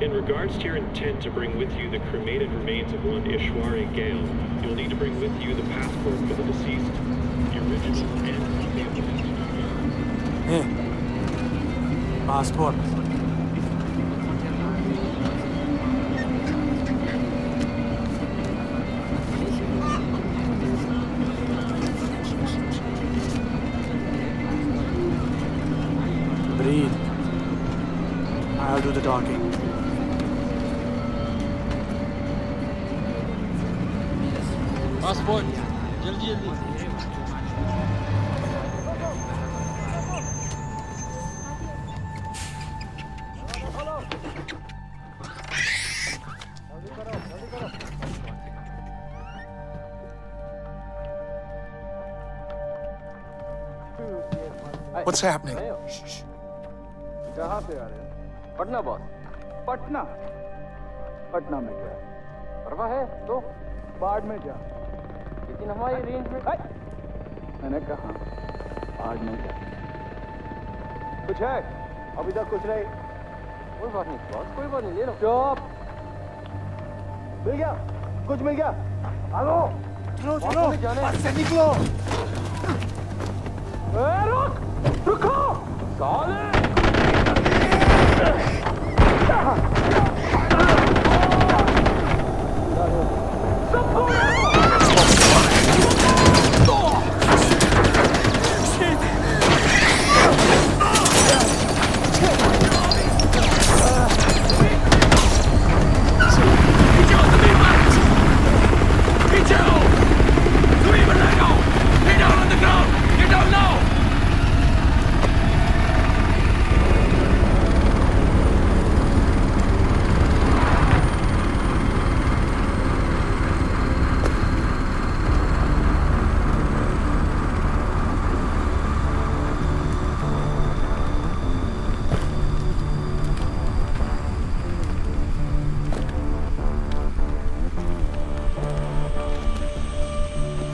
In regards to your intent to bring with you the cremated remains of one Ishwari Ghale, you'll need to bring with you the passport for the deceased, the original and the Passport. What's happening? कहाँ से आ रहे हैं? Patna boss Patna. Patna में क्या है? परवा है तो बाढ़ में जा लेकिन हमारी रेंज में? मैंने कहा बाढ़ में जा कुछ है? अभी तक कुछ नहीं। कोई बात नहीं बॉस कोई बात नहीं ले लो। चुप मिल गया? कुछ मिल गया? आलो! चलो चलो। जाने से निकलो। रुक! Oh, no!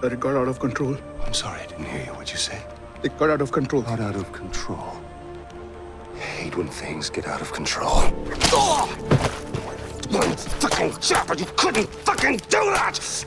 That it got out of control. I'm sorry, I didn't hear you. What'd you say? It got out of control. Not out of control. I hate when things get out of control. Oh! One fucking job, but you couldn't fucking do that!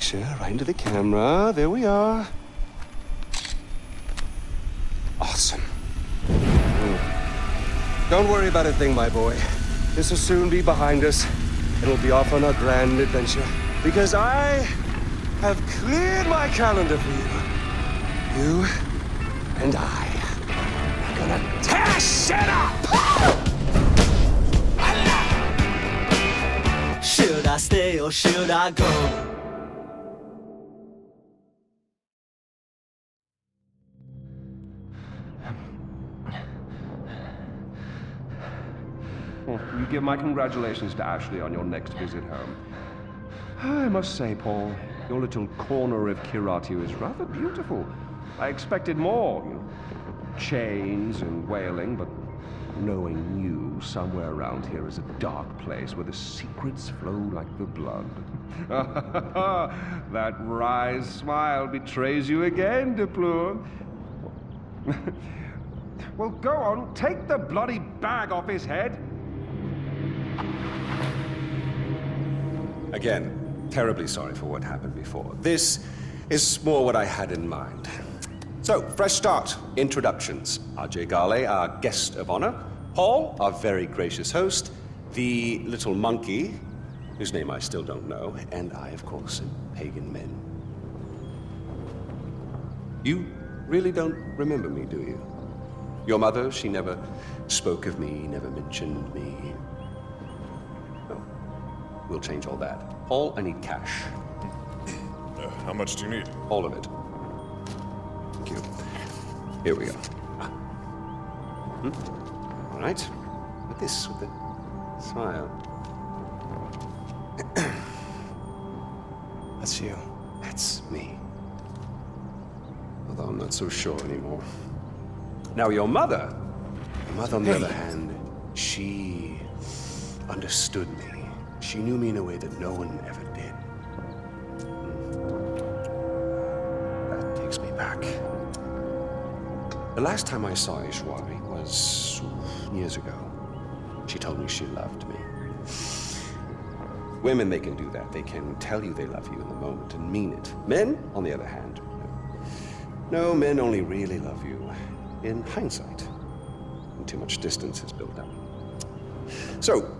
picture right into the camera. There we are. Awesome. Don't worry about a thing, my boy. This will soon be behind us. and we'll be off on a grand adventure. Because I have cleared my calendar for you. You and I are gonna tear shit up! Should I stay or should I go? You give my congratulations to Ashley on your next visit home. I must say, Paul, your little corner of Kiratio is rather beautiful. I expected more, you know, chains and wailing, but knowing you, somewhere around here is a dark place where the secrets flow like the blood. that wry smile betrays you again, De Pleur. well, go on, take the bloody bag off his head. Again, terribly sorry for what happened before. This is more what I had in mind. So, fresh start. Introductions. Ajay Ghale, our guest of honor. Paul, our very gracious host. The little monkey, whose name I still don't know. And I, of course, am Pagan Min. You really don't remember me, do you? Your mother, she never spoke of me, never mentioned me. No. We'll change all that. Paul, I need cash. Uh, how much do you need? All of it. Thank you. Here we go. Ah. Hmm? All right. With this, with the smile. That's you. That's me. Although I'm not so sure anymore. Now, your mother. Your mother, on the other hand, she understood me. She knew me in a way that no one ever did. That takes me back. The last time I saw Ishwari was years ago. She told me she loved me. Women, they can do that. They can tell you they love you in the moment and mean it. Men, on the other hand, no, men only really love you in hindsight. And too much distance is built up. So,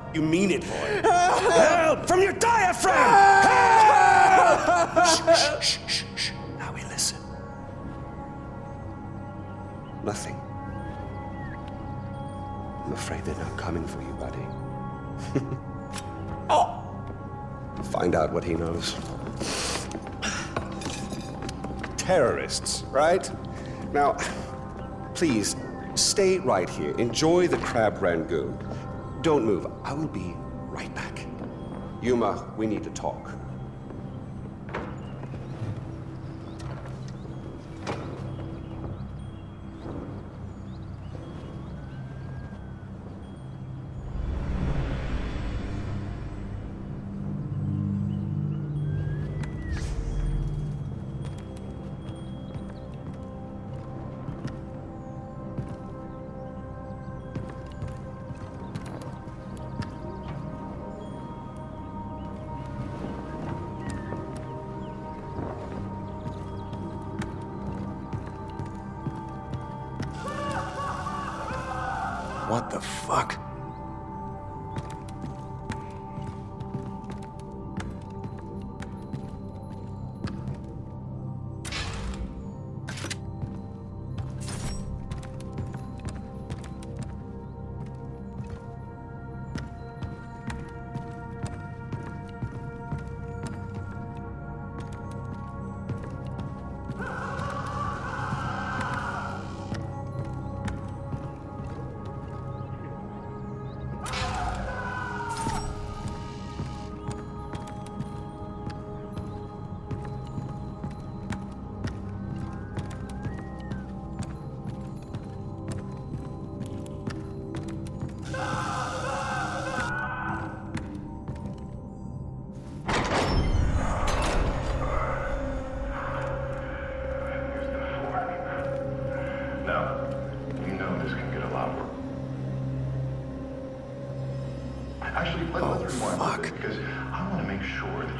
You mean it, boy. Help! From your diaphragm! Help! shh, shh, shh, shh. Now we listen. Nothing. I'm afraid they're not coming for you, buddy. oh! Find out what he knows. Terrorists, right? Now, please, stay right here. Enjoy the crab rangoon. Don't move. I will be right back. Yuma, we need to talk. What the fuck?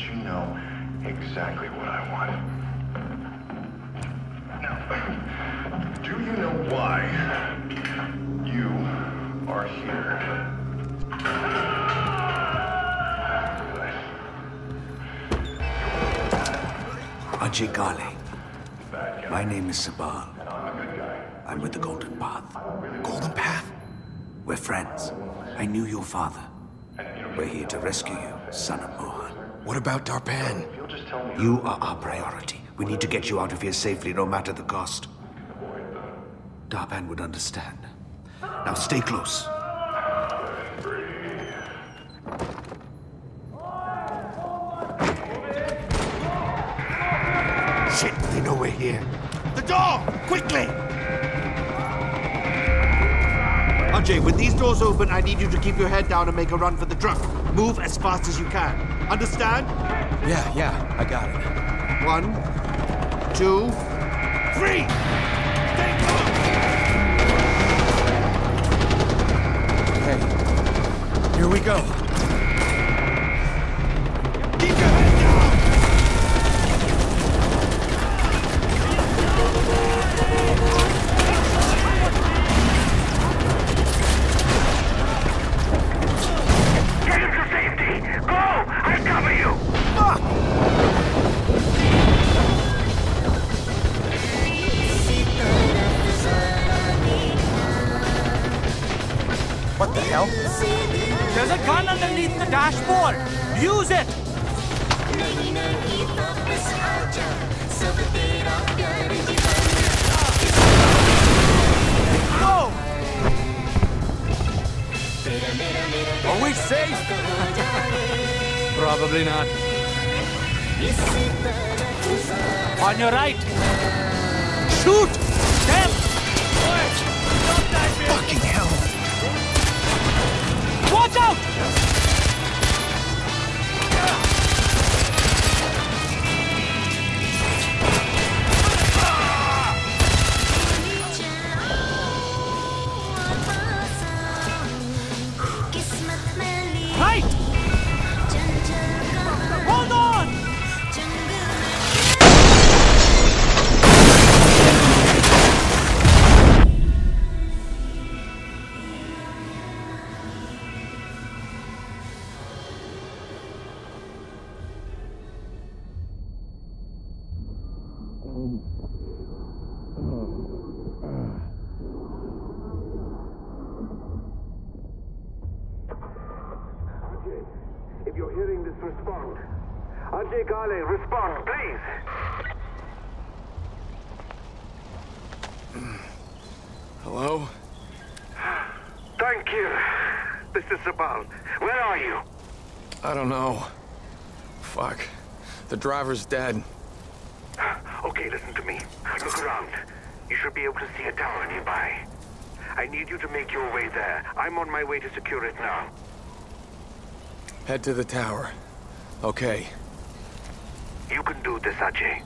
Let you know exactly what I want. Now, do you know why you are here? Ajay Ghale. My name is Sabal. I'm with the Golden Path. Golden Path? We're friends. I knew your father. We're here to rescue you, son of Mohan. What about Darpan? You are our priority. We need to get you out of here safely, no matter the cost. Darpan would understand. Now stay close. Shit, they know we're here. The door! Quickly! Ajay, with these doors open, I need you to keep your head down and make a run for the truck. Move as fast as you can. Understand? Yeah, yeah, I got it. One, two, three! Stay close! Okay, here we go. There's a gun underneath the dashboard. Use it. Whoa! Are we safe? Probably not. On your right. Shoot! Them! Fucking hell! Ghale, respond, please. Hello? Thank you. This is Sabal. Where are you? I don't know. Fuck. The driver's dead. Okay, listen to me. Look around. You should be able to see a tower nearby. I need you to make your way there. I'm on my way to secure it now. Head to the tower. Okay. You can do this, Ajay.